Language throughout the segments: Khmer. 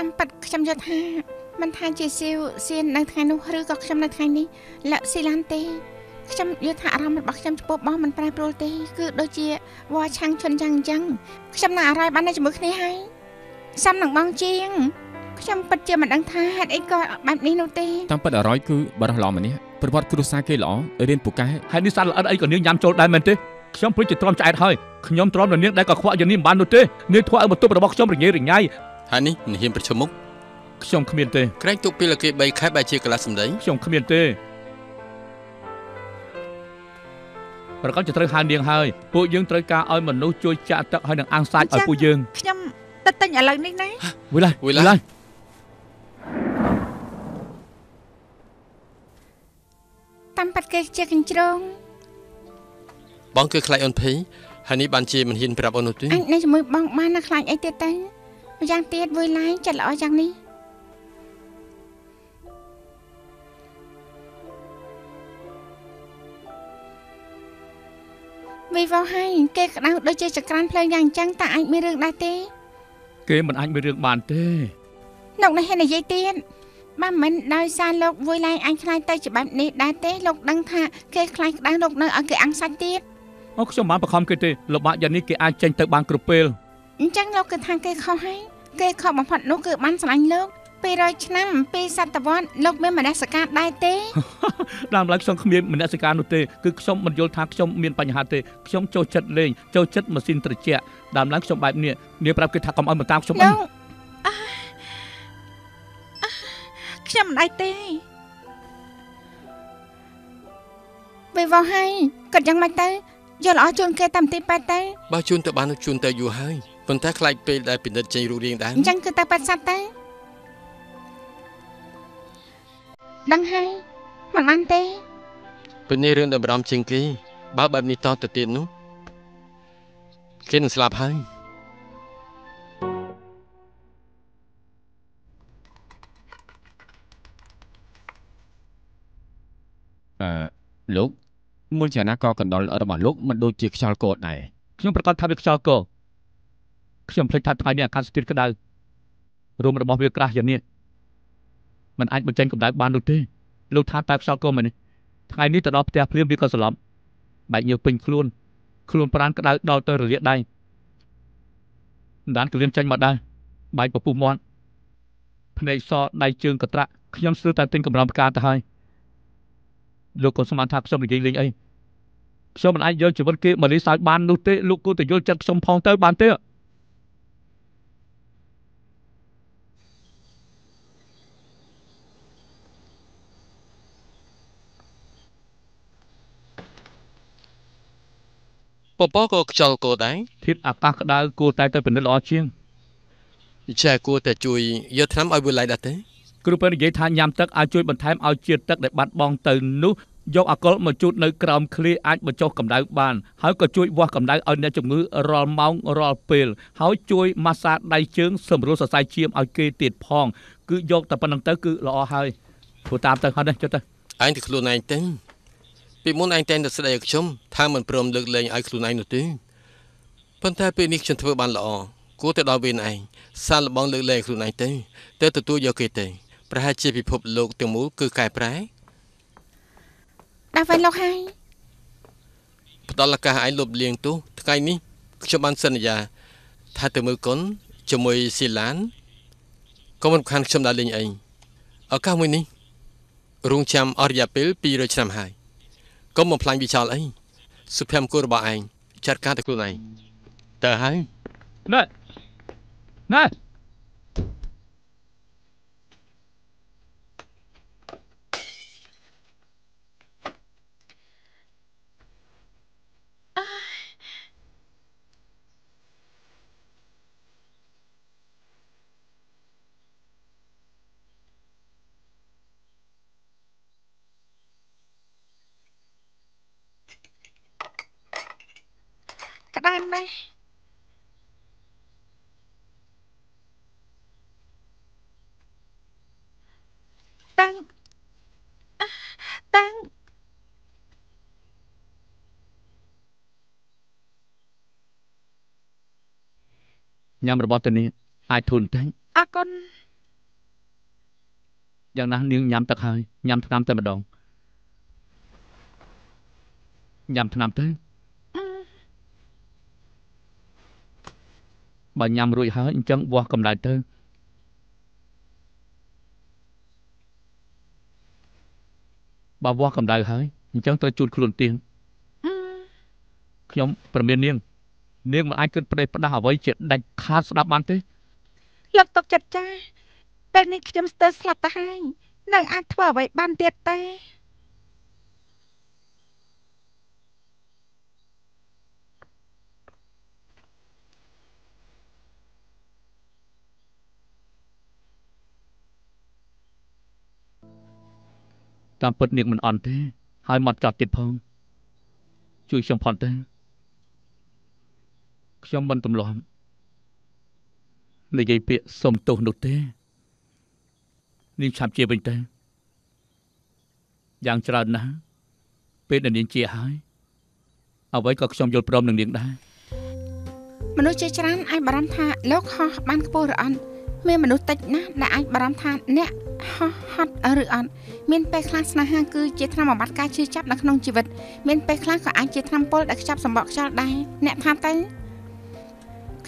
តាមពិតខ្ញុំយល់ថាមិនថាជាសៀវសៀននៅថ្ងៃនោះឬក៏ខ្ញុំនៅថ្ងៃនេះលក្ខស៊ីឡានទេខ្ញុំយល់ថាអារម្មណ៍របស់ខ្ញុំចំពោះបងមិនប្រែប្រួលទេគឺដូចជាវ៉ាឆាំងឈុនយ៉ាងអញ្ចឹងខ្ញុំនឹងអារម្មណ៍បាននៅជាមួយគ្នាហើយសំនឹងបងជាងខ្ញុំពិតជាមិនដឹងថាហេតុអីក៏បែបនេះនោះទេតាមពិតអរយគឺបរោះល្អម្នាក់ប្រវត្តិគ្រួសារគេល្អរៀនពូកែហើយនេះសត្វល្អិតអីក៏នាងញ៉ាំចូលដែរមែនទេខ្ញុំព្រួយជាទ្រាំឆ្អែតហើយខ្ញុំទ្រាំនៅនាងដែលក៏ខ្វក់យ៉ាងនេះមិនបាននោះទេនាងធ្វើឲ្យបន្ទប់របស់ខ្ញុំរញ៉េរញ៉ៃ ហើយនេះមិនហ៊ានប្រឈមមុខខ្ញុំគ្មានទេក្រែងទុកពេលគេ3ខែបែជាកលាស់សម្ដីខ្ញុំគ្មានទេប្រកាសជាត្រូវហៅនាងហើយពួកយើងត្រូវការឲ្យមនុស្សជួយចាក់ទឹកហើយនឹងអាំងសាច់ឲ្យពួកយើងខ្ញុំទៅទិញឥឡូវនេះណាវិលាវិលាតាមប៉ាត់គេជាកញ្ជ្រងបងគឺខ្លាចអូនភីហើយនេះបានជាមិនហ៊ានប្រាប់អូននោះទេអញនៅជាមួយបងបានណាខ្លាចអីទៀតទៅ ម្យ៉ាងទៀតវុយឡាយចិត្តល្អយ៉ាងនេះវិវោហើយគេក្តៅដូចជាចក្រានភ្លើងយ៉ាងអញ្ចឹងតើអាចមានរឿងដែរទេ គេមិនអាចមានរឿងបានទេលោកនេះហ៊ាននិយាយទៀតបើមិនដោយសារលោកវុយឡែងអញខ្លាចទៅច្បាប់នេះដែរទេលោកដឹងថាគេខ្លាចក្តៅលោកនៅឲ្យគេអាំងសាច់ទៀតអូខ្ញុំបានបខំគេទេលបាក់យ៉ាងនេះគេអាចចេញទៅបានគ្រប់ពេល អញ្ចឹងលោកគឺថាគេខុសហើយគេខុសបំផុតនោះគឺបានស្រឡាញ់លោក200ឆ្នាំពីសតវត្សលោកមានមនសិការដែរទេដើមឡើយខ្ញុំគ្មានមនសិការនោះទេគឺខ្ញុំមិនយល់ថាខ្ញុំមានបញ្ហាទេខ្ញុំចូលចិត្តលេងចូលចិត្តម៉ាស៊ីនត្រជាក់ដើមឡើយខ្ញុំបែបនេះនាងប្រាប់គេថាកុំឲ្យមកតាមខ្ញុំអីខ្ញុំមិនដែរទេវិវោហើយគាត់យ៉ាងម៉េចទៅយកល្អជូនគេតាមទីប៉ែតទៅបើជូនទៅបានជូនទៅយូរហើយ ប៉ុន្តែខ្លាចពេលដែលពិនិត្យចេញរូបរាងដែរអញ្ចឹងគឺទៅប៉ែតសัตว์ទៅដឹងហើយមិនបានទេពេលនេះរឿងដែលបារម្ភជាងគេបើបែបនេះតទៅទៀតនោះគេនឹងស្លាប់ហើយអឺលោកមូលចនាកកណ្ដុលរបស់លោកមិនដូចជាខ្យល់កោតដែរខ្ញុំប្រកាសថាវាខ្យល់កោ ខ្ញុំភ្លេចថាថ្ងៃនេះអាកាសធាតុក្តៅរួមរបស់វាក្រាស់យ៉ាងនេះมันអាចបញ្ចេញកម្ដៅបាននោះទេលោកថាតើខ្យល់កោមែននេះថ្ងៃនេះទៅដល់ផ្ទះព្រាមវាក៏ស្លាប់បែកញើសពេញខ្លួនខ្លួនប្រានក្តៅដល់ទៅរលាកដៃមិនដានក្លៀនចាញ់មកដែរបែកពពុះមាត់ភ្នែកសដៃជើងកត្រាក់ខ្ញុំស្ទើរតែទិញកម្រងផ្កាទៅហើយលោកក៏ស្មានថាខ្ញុំនិយាយលេងអីខ្ញុំមិនអាចយកជីវិតគេមកលីសើចបាននោះទេលោកគួរតែយល់ចិត្តខ្ញុំផងទៅបានទេ ពពកក៏ខ្យល់គោដែរធាតុអាកាសក្តៅគួរតែទៅពិនិត្យល្អជាងចាគួរតែជួយយកថ្នាំឲ្យវាឡៃដែរទេគ្រូពេទ្យនិយាយថាញ៉ាំទឹកឲ្យជួយបន្ថែមឲ្យជាតិទឹកដែលបាត់បង់ទៅនោះយកអាកុលមកជូតនៅក្រោមឃ្លាអាចបញ្ចុះកម្ដៅបានហើយក៏ជួយវាស់កម្ដៅឲ្យអ្នកជំងឺរាល់ម៉ោងរាល់ពេលហើយជួយម៉ាស្សាដៃជើងសម្រួលសរសៃឈាមឲ្យគេទៀតផង គឺយកតែប៉ុណ្្នឹងទៅគឺល្អហើយធ្វើតាមទៅហើយនេះចុះទៅឯងទៅខ្លួនឯងទៅ ពីមុនឯងតែងតែស្ដីឲ្យខ្ញុំថាមិនព្រមលើកលែងឲ្យខ្លួនឯងនោះទេប៉ុន្តែពេលនេះខ្ញុំធ្វើបានល្អគួរទៅដល់វេនឯងសាឡបងលើកលែងខ្លួនឯងទៅទៅទទួលយកគេទៅប្រហែលជាពិភពលោកទាំងមូលគឺកែប្រែដល់វិញលោកហើយផ្ដល់ឱកាសឲ្យលុបលាងទោសថ្ងៃនេះខ្ញុំបានសន្យា ថាទៅមើលកុនជាមួយស៊ីឡានក៏មិនខានខ្ញុំដើរលេងអីឱកាសមួយនេះរងចាំអស់រយៈពេល200ឆ្នាំហើយ កុំបំផ្លាញវិចោលអីសុភមង្គលរបស់ឯងចាត់ការទៅខ្លួនឯងតើហើយណែណែ ក្តៅណាស់តាំងតាំងញ៉ាំរបស់ទៅនេះអាចធូនតែអរគុណយ៉ាងណានាងញ៉ាំទឹកហើយញ៉ាំថ្នាំតែម្ដងញ៉ាំថ្នាំទៅ បើញ៉ាំរួចហើយអញ្ចឹងវាស់កម្ដៅទៅបើវាស់កម្ដៅហើយអញ្ចឹងត្រូវជូតខ្លួនទៀងខ្ញុំប្រមាននាង នាងមិនអាចគិតប្រេះផ្ដាស់អ្វីជាដាច់ខាតស្ដាប់បានទេលោកទុកចិត្តចាពេលនេះខ្ញុំស្ទើរស្លាប់ទៅហើយនឹងអាចធ្វើអ្វីបានទៀតទេ តាមពិតនាងមិនអន់ទេ ហើយមកចត់ទៀតផងជួយខ្ញុំផងទៅខ្ញុំមិនទម្លាប់និយាយពាក្យសុំទោសនោះទេនាងឆាប់ជាវិញទៅយ៉ាងច្រើនណាស់ពេលដែលនាងជាហើយអ្វីក៏ខ្ញុំយល់ព្រមនឹងនាងដែរមនុស្សជាច្រើនអាចបារម្ភថាលោកហោះបានខ្ពស់ឬអត់មានមនុស្សតិចណាស់ដែលអាចបារម្ភថាអ្នក ហោះហត់ឬអត់មានពេលខ្លះស្នេហាគឺជាថ្នាំបំបត្តិការឈឺចាប់នៅក្នុងជីវិតមានពេលខ្លះក៏អាចជាថ្នាំពុលដែលខ្ចប់សម្បកខ្យល់ដែរអ្នកថាទៅ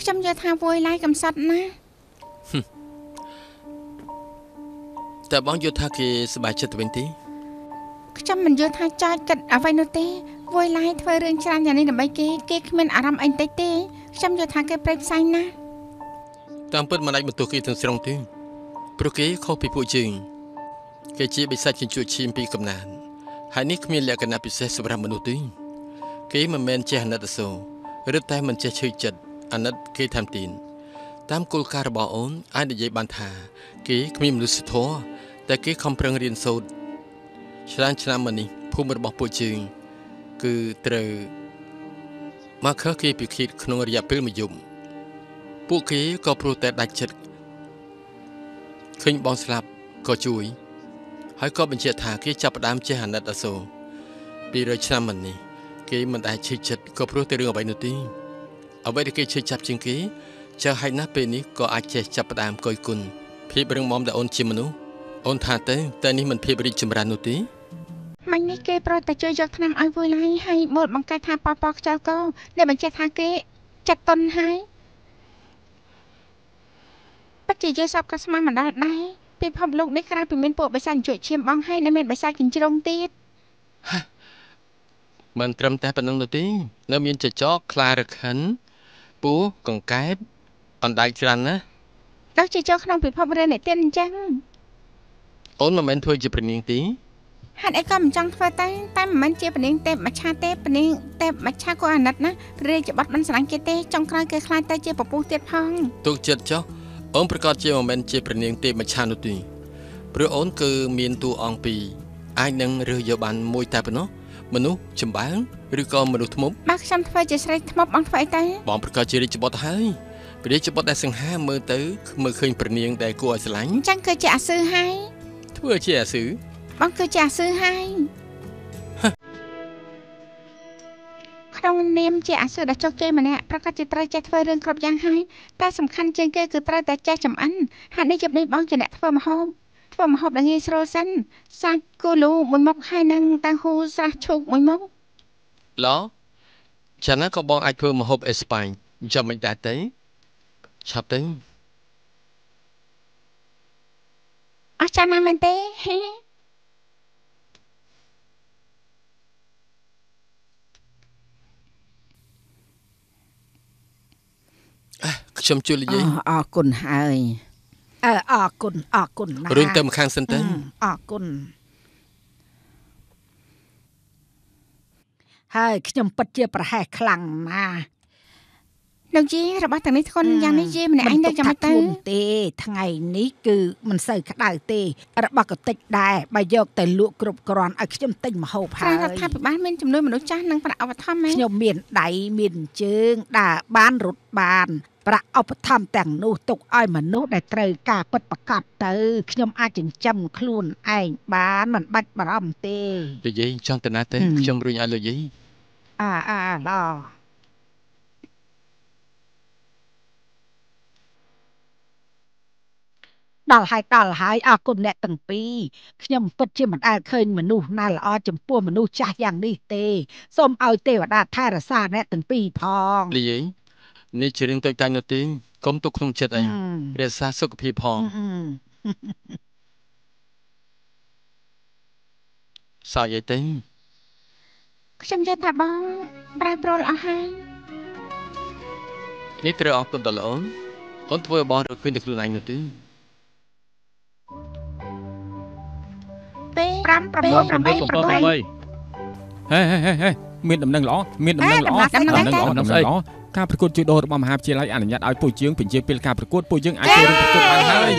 ខ្ញុំយល់ថាវួយឡាយកំសត់ណាស់តែបងយល់ថាគេសប្បាយចិត្តទៅវិញទេខ្ញុំមិនយល់ថាចោចគិតអ្វីនោះទេវួយឡាយធ្វើរឿងច្រើនយ៉ាងនេះដើម្បីគេគេគ្មានអារម្មណ៍អីតិចទេខ្ញុំយល់ថាគេប្រេកផ្សាយណាស់តាមពិតមិនអាចបន្ទោសគេទាំងស្រុងទេ ព្រោះគេខុសពីពួកយើងគេជាបិសាចជញ្ជក់ឈាមពីកំណើតហើយនេះគ្មានលក្ខណៈពិសេសសម្រាប់មនុស្សទេគេមិនមែនចេះអាណិតអាសូរឬតែមិនចេះឈឺចិត្តអាណិតគេតាមទីនតាមគោលការណ៍របស់អូនអាចនិយាយបានថា គេគ្មានមនុស្សធម៌តែគេខំប្រឹងរៀនសូត្រច្រើនឆ្នាំមកនេះភូមិរបស់ពួកយើងគឺត្រូវមកខើគេពិឃាតក្នុងរយៈពេលមួយយប់ពួកគេក៏ព្រោះតែដាច់ចិត្ត ឃើញបងស្លាប់ក៏ជួយ ហើយក៏បញ្ជាក់ថាគេចាប់ផ្ដើមចេះអាណិតអាសូរ200ឆ្នាំមកនេះគេមិនដែលឈឺចិត្តក៏ព្រោះតែរឿងអ្វីនោះទេអ្វីដែលគេឈឺចាប់ជាងគេចើហើយណាស់ពេលនេះក៏អាចចេះចាប់ផ្ដើមកយគុណភាពរឹងមាំដែលអូនជាមនុស្សអូនថាទៅតែនេះមិនភាពរីកចម្រើននោះទេមិញនេះគេប្រតែជួយយកថ្នាំឲ្យវួយឡាយហើយមកបង្កើតថាប៉ប៉ខ្យល់កោដែលបញ្ជាក់ថាគេចាត់តុនហើយ ពិតជាយើងសពក៏ស្មានមិនដល់ដែរពិភពលោកនេះក្រៅពីមានពួកបិសាចជួយឈាមបងហើយនៅមានបិសាចកញ្ជ្រងទៀតមិនត្រឹមតែប៉ុណ្្នឹងនោះទេនៅមានចចកខ្លារខិនពស់កង្កែបអណ្ដែកច្រើនណាស់ដូចជាចូលក្នុងពិភពរឿងនិទានអញ្ចឹងអូនមិនមែនធ្វើជាព្រះនាងទេហេតុអីក៏មិនចង់ធ្វើតែតែមិនមែនជាពនាងទេពមច្ឆាទេពនាងទេពមច្ឆាក៏អាណិតណាព្រះរាជបុត្រមិនស្រឡាញ់គេទេចុងក្រោយគេខ្លាចទៅជាពពុះទៀតផងទុកចិត្តចុះ អូនប្រកាសជាមិនមែនជាព្រះនាងទេពមច្ឆានោះទេព្រោះអូនគឺមានតួអង្គពីរអាចនឹងរើសយកបានមួយតែប៉ុណ្ណោះមនុស្សចម្បាំងឬក៏មនុស្សធ្មប់បើខ្ញុំធ្វើជាស្រីថ្មប់បងធ្វើអីទៅបងប្រកាសជារាជបុត្រហើយព្រះរាជបុត្រដែលសង្ហាមើលទៅមើលឃើញព្រះនាងដែលគួរឲ្យស្រឡាញ់អញ្ចឹងគឺជាអាសឺហើយធ្វើជាអាសឺបងគឺជាអាសឺហើយ ក្នុងនាមជាអាសឺដ៏ជោគជ័យម្នាក់ប្រកាសជាត្រូវចេះធ្វើរឿងគ្រប់យ៉ាងហើយតែសំខាន់ជាងគេគឺត្រូវតែចេះចម្អិនហាក់នេះជិបនេះបងជាអ្នកធ្វើម្ហូបធ្វើម្ហូបដែលងាយស្រួលសិនសាច់គោលូមួយមុខហើយនឹងតាហ៊ូស្រះឈូកមួយមុខឡោចាណាក៏បងអាចធ្វើម្ហូបអេស្ប៉ាញចាំមិនដែរទេឆាប់ទៅអស់ចាំណាស់មែនទេហេ ខ្ញុំជួយនិយាយអរគុណហើយអើអរគុណអរគុណណាស់រុញទៅម្ខាងសិនទៅអរគុណហើយខ្ញុំពិតជាប្រហែសខ្លាំងណាស់លោកយាយរបស់ទាំងនេះធ្ងន់យ៉ាងនេះយាយម្នាក់ឯងនៅចាំមិនទៅធំទេ ថ្ងៃនេះគឺមិនសូវក្តៅទេ របស់ក៏តិចដែរបើយកទៅលក់គ្រប់គ្រាន់ឲ្យខ្ញុំទិញម្ហូបហើប្រាយរដ្ឋាភិបាលមានចំនួនមនុស្សចាស់និងប្រាក់ឧបត្ថម្ភមែនខ្ញុំមានដៃមានជើងដើរបានរត់បាន ប្រាក់ឧបត្ថម្ភទាំងនោះទុកឲ្យមនុស្សដែលត្រូវការពិតប្រកបទៅខ្ញុំអាចចិញ្ចឹមខ្លួនឯងបានមិនបាច់បារម្ភទេលោកយាយចង់ទៅណាទៅហឹមខ្ញុំរុញឲ្យលោកយាយអាអាឡោដដល់ហើយដល់ហើយអរគុណអ្នកទាំងពីរខ្ញុំពិតជាមិនដែលឃើញមនុស្សណាល្អចំពោះមនុស្សចាស់យ៉ាងនេះទេសូមឲ្យទេវតាថែរក្សាអ្នកទាំងពីរផងលីអី នេះជារឿងតូចតាចនោះទេកុំទុកក្នុងចិត្តអីអឺរក្សាសុខភាពផងអឺសើចអីទេខ្ញុំយល់ថាបងប្រែប្រួលអស់ហើយនេះត្រូវអរគុណដល់អូនអូនធ្វើឲ្យបងរកឃើញតែខ្លួនឯងនោះទេពេល5 6 7 8 7 8 8ហេហេហេហេមានដំណឹងល្អមានដំណឹងល្អហេដំណឹងល្អដំណឹដំងណឹស្អីងល្អ ការប្រកួតជូដូរបស់មហាវិទ្យាល័យអនុញ្ញាតឲ្យពួកយើងបញ្ជាពេលការប្រកួតពួកយើងអាចចូលរួមប្រកួតបានហើយ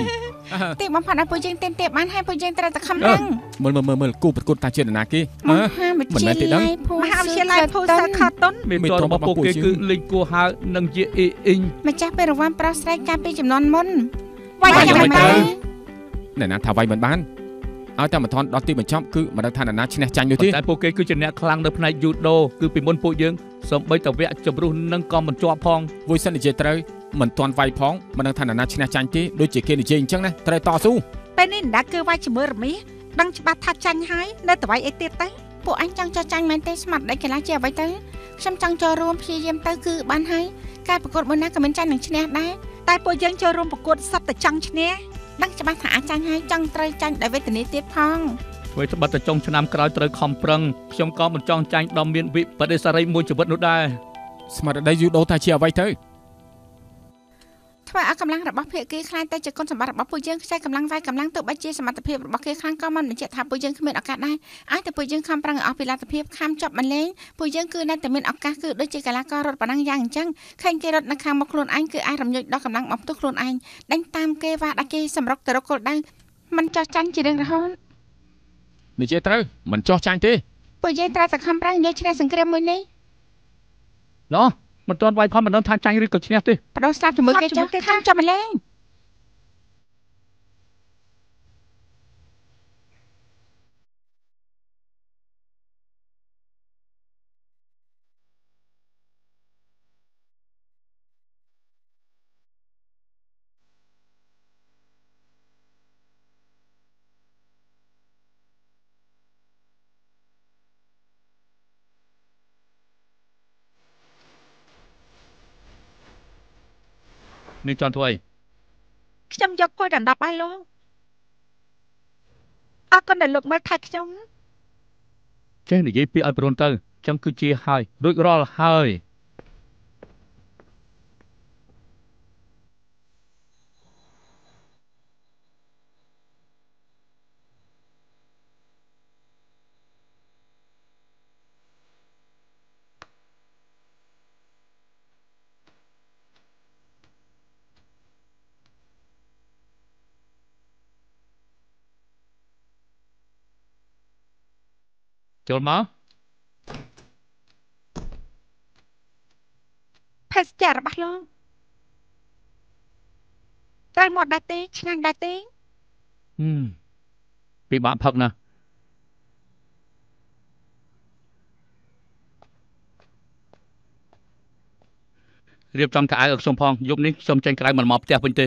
ទីបំផុតឲ្យពួកយើងទិញទេបានហើយពួកយើងត្រូវតែខំរឹងមើលមើលមើលមើលគូប្រកួតតាជានរណាគេមហ៎ហាវិទ្មិនមែយានទេដឹងល័យភូមហាវិទ្យាល័យភូសាខាតុនមានមានតតររបស់ពួកគេរបស់ពួកយើងគឺលេងគួរហៅនិងជាអ៊ីអ៊ីងម្ចាស់ពេលរង្វាន់ប្រោះស្រាយកាលពីចំនួនមុនវាយវាយយ៉ាងយ៉ាងម៉េចម៉េចទៅទៅអ្នកណាថាវាយមិនបាន ឲ្យតែមិនថនដល់ទីបញ្ចប់គឺមិនដឹងថានរណាឈ្នះចាញ់នោះទេតែពួកគេគឺជាអ្នកខ្លាំងនៅផ្នែកយូដូគឺពីមុនពួកយើងសំបីតវៈជំរុះនឹងក៏មិនជាប់ផងវយសិននិយាយត្រូវមិនទាន់វាយផងមិនដឹងថានរណាឈ្នះចាញ់ទេដូចជាគេនិយាយអញ្ចឹងណាត្រូវតស៊ូពេលនេះណ្ដាគឺវាយជាមួយរមាសដឹងច្បាស់ថាចាញ់ហើយនៅតែវាយអីទៀតទៅពួកអញចង់ចោះចាញ់មែនទេស្មាត់ដេចកីឡាជាអ្វីទៅខ្ញុំចង់ចូលរួមព្យាយាមទៅគឺបានហើយការប្រកួតមួយណាក៏មិនចាញ់នឹងឈ្នះដែរតែពួកយើងចូលរួមប្រកួតសត្វតែចង់ឈ្នះ ដឹងច្បាស់ថាអាចចាញ់ហើយចង់ត្រូវចាញ់ដោយវេទនាទៀតផងធ្វើត្បិតតែចុងឆ្នាំក្រោយត្រូវខំប្រឹងខ្ញុំក៏មិនចង់ចាញ់ដល់មានវិបត្តិសារីមួយជីវិតនោះដែរស្មារតីយូដូថាជាអ្វីទៅ ធ្វើឲ្យកម្លាំងរបស់ភាគីខ្លាយទៅជាគុណសម្បត្តិរបស់ពួកយើងខ្ចីកម្លាំងវាយកម្លាំងទោះបីជាសមត្ថភាពរបស់គេខ្លាំងក៏មិនបញ្ជាក់ថាពួកយើងគ្មានឱកាសដែរឲ្យតែពួកយើងខំប្រឹងឲ្យអស់ពីលទ្ធភាពខំចប់ម្លេងពួកយើងគឺនៅតែមានឱកាសគឺដូចជាកីឡាកររត់ប៉ណ្ណឹងយ៉ាងអញ្ចឹងឃើញគេរត់នៅខាងមុខខ្លួនឯងគឺអាចរំញោចដល់កម្លាំងបំផ្ទុះខ្លួនឯងដេញតាមគេវាដាក់គេសម្រុកទៅរកគោលដៅមិនចោះចាញ់ជារឿងរហូតនិយាយត្រូវមិនចោះចាញ់ទេពួកយើងត្រូវតែខំប្រឹងយកឈ្នះសង្គ្រាមមួយនេះឡោះ មិនទាន់វាយផងមិនដឹងថាចាញ់ឬក៏ឈ្នះទេបដោះស្លាប់ជាមួយគេចុះខំចប់ម្លេង នេះចង់ធ្វើអីខ្ញុំយកគួយដណ្ដប់ឲ្យលោកអរគុណដែលលោកមើលថែខ្ញុំចេះនិយាយពាក្យឲ្យប្រូនទៅចឹងគឺជាហើយរួចរាល់ហើយ ចូលមកភេសជ្ជៈរបស់លោកត្រូវមកដែរទេឆ្ងាញ់ដែរទេហឹមពិបាកផឹកណាស់រៀបចំកៅអៅឲ្យខ្ញុំផងយប់នេះខ្ញុំចេញក្រៅមិនមកផ្ទះវិញទេ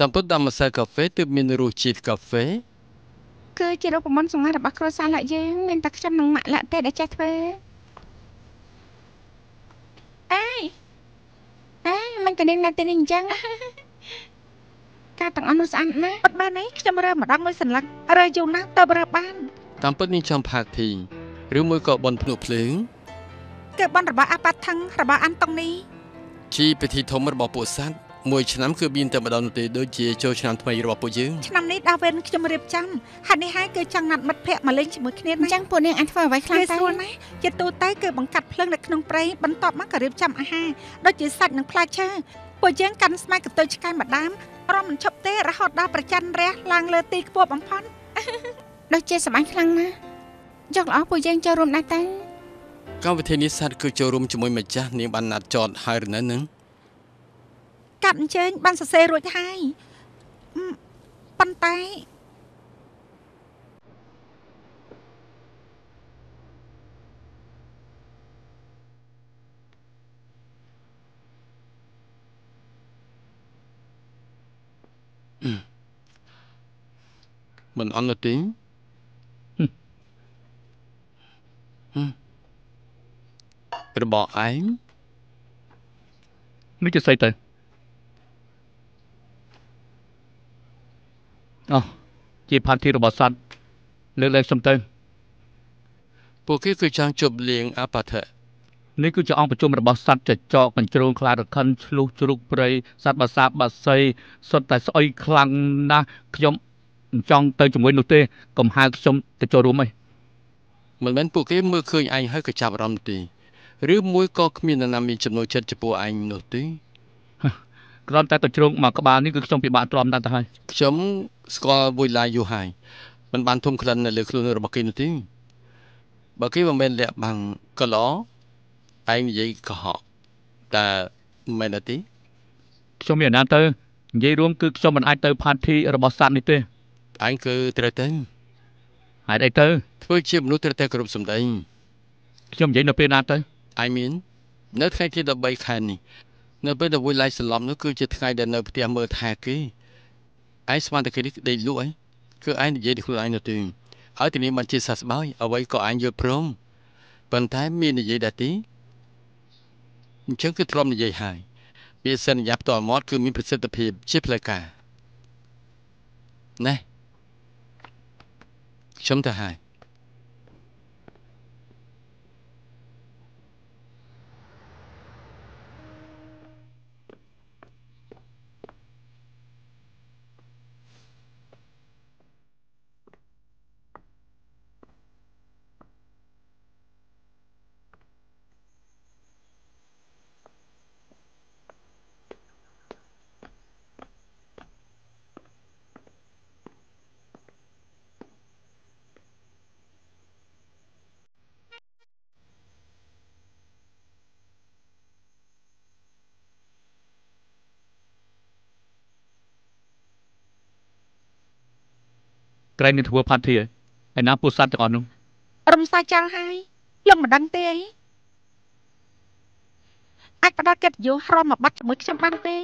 តាមពិតដល់ម្សៅកាហ្វេទើបមានរសជាតិកាហ្វេគឺជារូបមន្តសង្ហារបស់គ្រួសារលោកយើងមានតែខ្ញុំនិងម៉ាក់លាក់ទេដែលចេះធ្វើអេអេមិនក៏នាងណាស់ទេនាងអញ្ចឹងការទាំងអស់នោះស្អាតណាស់អត់បានទេខ្ញុំរើម្ដងមួយសន្លឹករើយូរណាស់ទៅរើបានតាមពិតនេះចំផាធីឬមួយក៏បនភ្នក់ភ្លើងគឺបនរបស់អាប៉ាថឹងរបស់អាន់តុងនីជាពិធីធំរបស់ពួកសត្វ មួយឆ្នាំគឺមានតែម្ដងនោះទេដូចជាចូលឆ្នាំថ្មីរបស់ពួកយើងឆ្នាំនេះដាវិនខ្ញុំរៀបចំហេតុនេះហើយគឺចង់ណាត់មិត្តភ័ក្តិមកលេងជាមួយគ្នាអញ្ចឹងពួកនាងអាចធ្វើអ្វីខ្លះគេទៅស្រួលណាស់ជាទូទៅគឺបង្កាត់ភ្លើងនៅក្នុងព្រៃបន្ទាប់មកក៏រៀបចំអាហារដូចជាសាច់និងផ្លែឈើពួកយើងកាន់ស្មៃកន្ទុយឆ្កែម្ដាមរំមិនឈប់ទេរហូតដល់ប្រច័នរះឡើងលើទីខ្ពស់បំផុតដូចជាសម្បាញ់ខ្លាំងណាស់យកល្អពួកយើងចូលរួមដែរទៅកម្មវិធីនេះសាត់គឺចូលរួមជាមួយម្ចាស់នាងបានណាត់ចតហើយឬនៅនឹង កាត់អញ្ជើញបានសរសេររួចហើយអឺប៉ុន្តែមិនអន់នោះទេហឹមហឹមរបស់ឯងនេះជាស្អីទៅ អូជាផានធីរបស់សត្វលើកលែងខ្ញុំទៅពួកគេគឺចង់ជប់លៀងអបថៈនេះគឺជាអង្គប្រជុំរបស់សត្វចចកកញ្ជ្រោងខ្លារខិនឆ្លុះជ្រូកព្រៃសត្វបាសាបបាសីសុទ្ធតែស្អុយខ្លាំងណាស់ខ្ញុំមិនចង់ទៅជាមួយនោះទេកុំហៅខ្ញុំទៅចូលរួមអីមិនមែនពួកគេមើលឃើញឯងហើយក៏ចាប់អារម្មណ៍ទេឬមួយក៏គ្មាននរណាមានចំណូលចិត្តចំពោះឯងនោះទេគ្រាន់តែទៅជ្រោងមកក្បាលនេះគឺខ្ញុំពិបាកទ្រាំដែរទៅហើយខ្ញុំ ស្គាល់មួយឡាយយូរហើយមិនបានធំក្លិននៅលើខ្លួនរបស់គេនោះទេបើគេមិនមែនលាក់បាំងកឡឯងនិយាយកុហកតែមិនមែនទេខ្ញុំមានអាណាទៅនិយាយរួមគឺខ្ញុំមិនអាចទៅផានធីរបស់សត្វនេះទេឯងគឺត្រូវទៅហេតុអីទៅធ្វើជាមនុស្សត្រូវតែគ្រប់សម្ដីខ្ញុំនិយាយនៅពេលណាទៅ I mean នៅថ្ងៃទី13ខែនេះនៅពេលដែលមួយឡាយសន្លប់នោះគឺជាថ្ងៃដែលនៅផ្ទះមើលថែគេ ឯងស្មានតែគេនេះដេកលក់ឯងគឺឯងនិយាយដល់ខ្លួនឯងនោះទេហើយទីនេះមិនជាសះស្បើយអ្វីក៏ឯងយល់ព្រមប៉ុន្តែមាននិយាយដែរទេអញ្ចឹងគឺទ្រាំនិយាយហើយពាក្យសន្យាផ្ទាល់មាត់គឺមានប្រសិទ្ធភាពជាផ្លូវការណែខ្ញុំទៅហើយ ក្រែងនឹងធ្វើផានធីហើយឯណាពួកសត្វទាំងអស់នោះរំសាយចាល់ហើយលោកមិនដឹងទេអីអាចផ្ដល់កិត្តិយសរំមកបាត់ជាមួយខ្ញុំបានទេ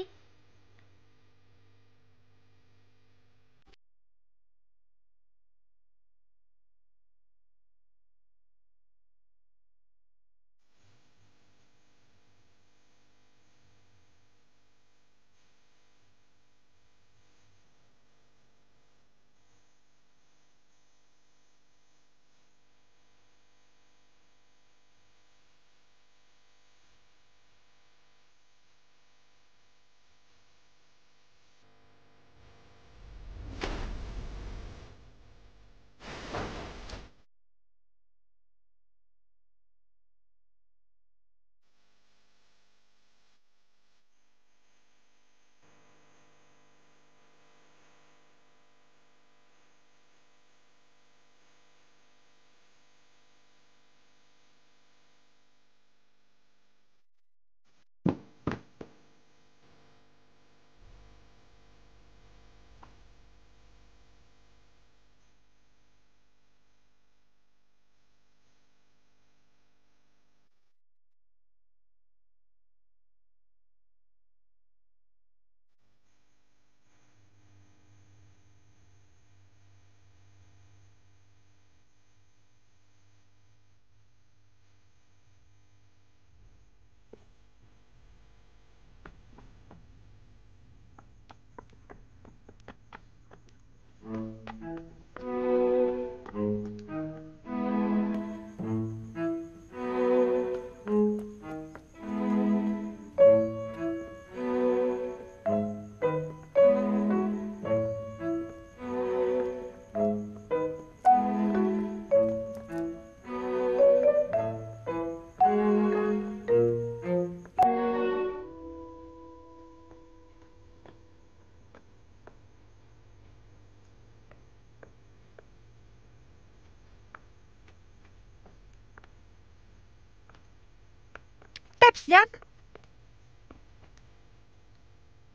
ទេពស្យុត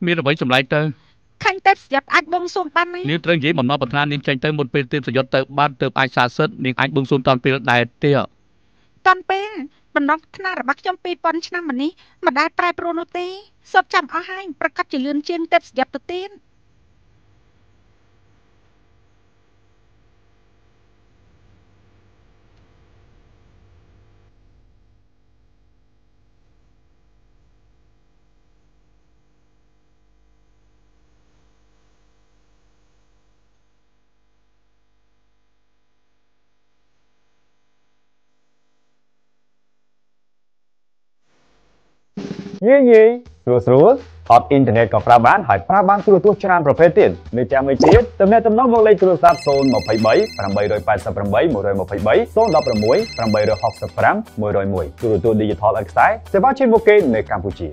មានអ្វីចម្លែកទៅឃើញទេពស្យុតអាចបងសួងបានទេនាងត្រូវនិយាយបំណងប្រាថ្នានាងចេញទៅមុនពេលទេពសយុទ្ធទៅបានទៅអាចសាសិទ្ធនាងអាចបួងសួងតាន់ពេលដែរទេតាន់ពេលបណ្ដងថ្នាក់របស់ខ្ញុំ2000ឆ្នាំមកនេះមិនដែលប្រែប្រួលនោះទេសុទ្ធចាំអស់ហើយប្រកាសជាលឿនជាងទេពស្យុតទៅទៀត ងាយងាយស្រួលស្រួលអត់អ៊ីនធឺណិតក៏ប្រើបានហើយប្រើបានទូរទស្សន៍ច្រើនប្រភេទទៀតមានទាំងមួយទៀតទំនាក់ទំនងមកលេខទូរស័ព្ទ023 888 123 016 865 101ទូរទស្សន៍ Digital X សេវាជាមុខគេនៅកម្ពុជា